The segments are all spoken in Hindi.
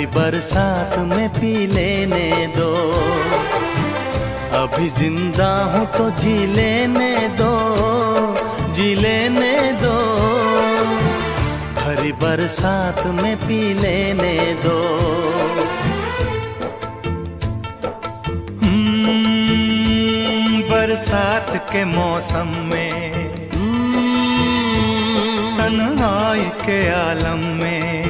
भरी बरसात में पी लेने दो। अभी ज़िंदा हूँ तो जी लेने दो जी लेने दो। भरी बरसात में पी लेने दो। हम्म, बरसात के मौसम में तन्हाई के आलम में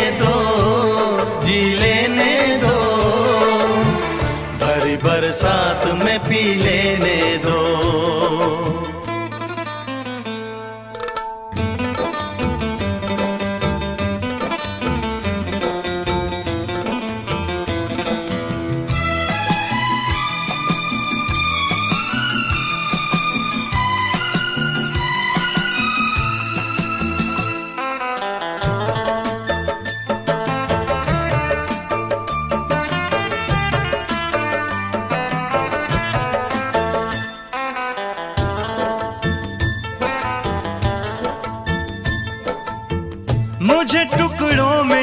बरसात में पी लेने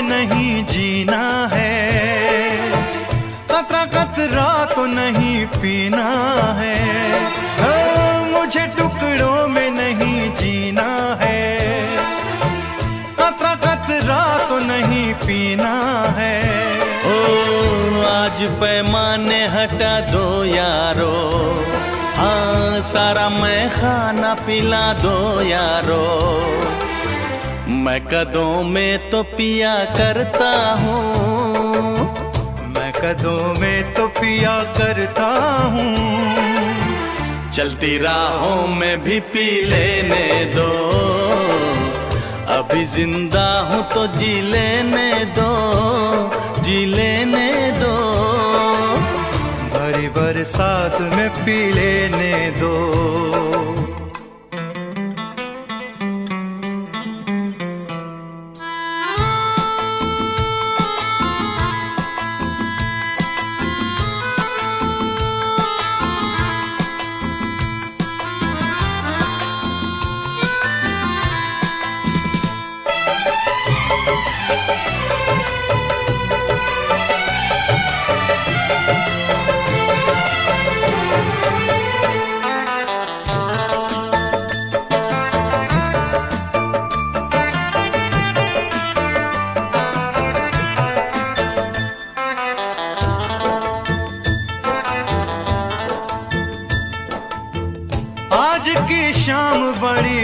नहीं जीना है। कतरा कतरा तो नहीं पीना है। हाँ, मुझे टुकड़ों में नहीं जीना है। कतरा कतरा तो नहीं पीना है। ओ आज पैमाने हटा दो यारो। हाँ सारा मैं खाना पिला दो यारो। मैं कदों में तो पिया करता हूँ। मैं कदों में तो पिया करता हूँ। चलती राहों में भी पी लेने दो। अभी ज़िंदा हूँ तो जी लेने दो। जी लेने दो। भरी बरसात में पी लेने दो।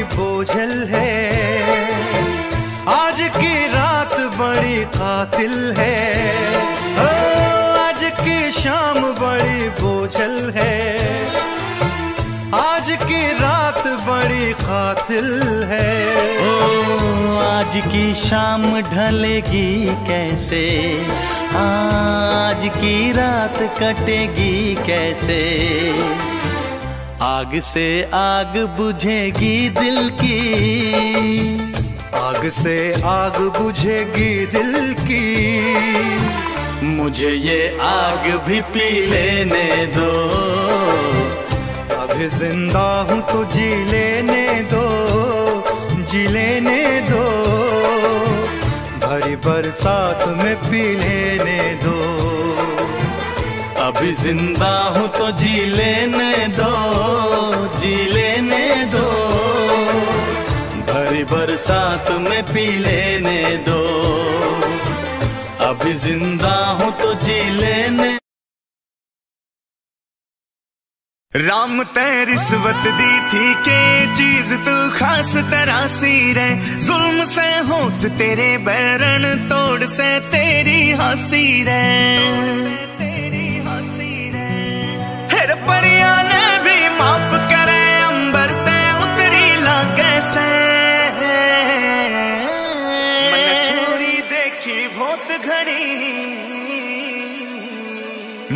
बोझल है। आज की रात बड़ी कातिल है। ओ, आज की शाम बड़ी बोझल है। आज की रात बड़ी कातिल है। ओ आज की शाम ढलेगी कैसे? आज की रात कटेगी कैसे? आग से आग बुझेगी दिल की। आग से आग बुझेगी दिल की। मुझे ये आग भी पी लेने दो। अभी ज़िंदा हूँ तो जी लेने दो। जी लेने दो। भरी बरसात में पी लेने दो। अभी ज़िंदा हूँ तो जी लेने दो, जी लेने दो। भरी बरसात में पी लेने दो। अभी ज़िंदा हूँ तो जी लेने राम ते रिश्वत दी थी के चीज़ तू खास तरह सी रे जुल्म से होत तेरे बैरन, तोड़ से तेरी हँसी रे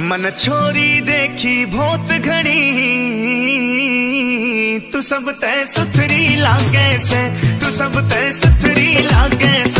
मन छोरी देखी बहुत घड़ी, तू सब तय सुथरी लागे से, तू सब तय सुथरी लागे से।